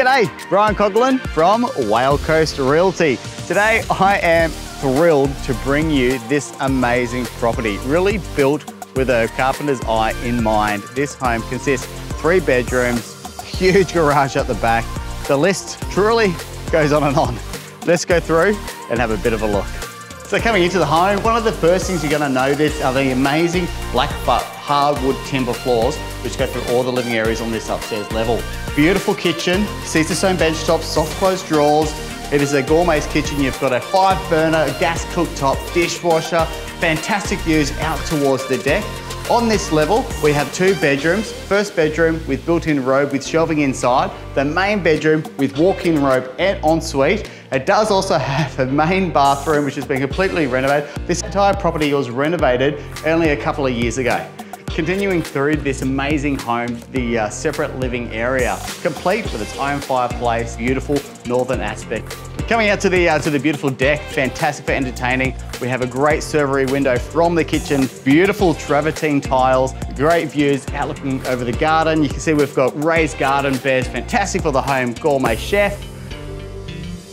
G'day, Bryan Coughlin from Whale Coast Realty. Today I am thrilled to bring you this amazing property, really built with a carpenter's eye in mind. This home consists three bedrooms, huge garage at the back. The list truly goes on and on. Let's go through and have a bit of a look. So coming into the home, one of the first things you're gonna notice are the amazing black butt hardwood timber floors, which go through all the living areas on this upstairs level. Beautiful kitchen, Caesarstone bench tops, soft closed drawers. It is a gourmet's kitchen. You've got a five burner, gas cooktop, dishwasher, fantastic views out towards the deck. On this level, we have two bedrooms. First bedroom with built-in robe with shelving inside. The main bedroom with walk-in robe and ensuite. It does also have a main bathroom, which has been completely renovated. This entire property was renovated only a couple of years ago. Continuing through this amazing home, the uh, separate living area, complete with its own fireplace, beautiful northern aspect. Coming out to the, uh, to the beautiful deck, fantastic for entertaining. We have a great servery window from the kitchen, beautiful travertine tiles, great views out looking over the garden. You can see we've got raised garden beds, fantastic for the home gourmet chef.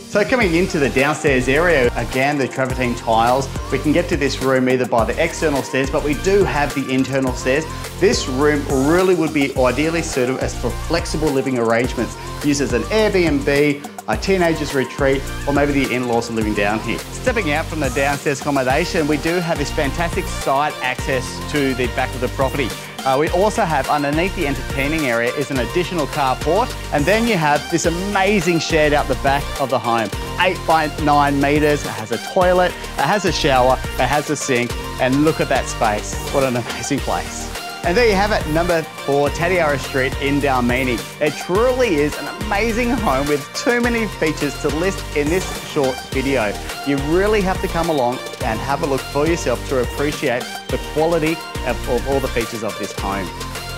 So coming into the downstairs area, again, the travertine tiles, we can get to this room either by the external stairs, but we do have the internal stairs. This room really would be ideally suited as for flexible living arrangements, used as an Airbnb, a teenager's retreat, or maybe the in-laws are living down here. Stepping out from the downstairs accommodation, we do have this fantastic side access to the back of the property. Uh, we also have underneath the entertaining area is an additional carport, and then you have this amazing shed out the back of the home. Eight by nine meters, it has a toilet, it has a shower, it has a sink, and look at that space. What an amazing place. And there you have it, number four, Tatiara Street in Dalmeny. It truly is an amazing home with too many features to list in this short video. You really have to come along and have a look for yourself to appreciate the quality of, of all the features of this home.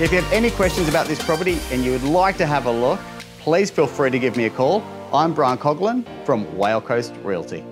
If you have any questions about this property and you would like to have a look, please feel free to give me a call. I'm Bryan Coughlin from Whale Coast Realty.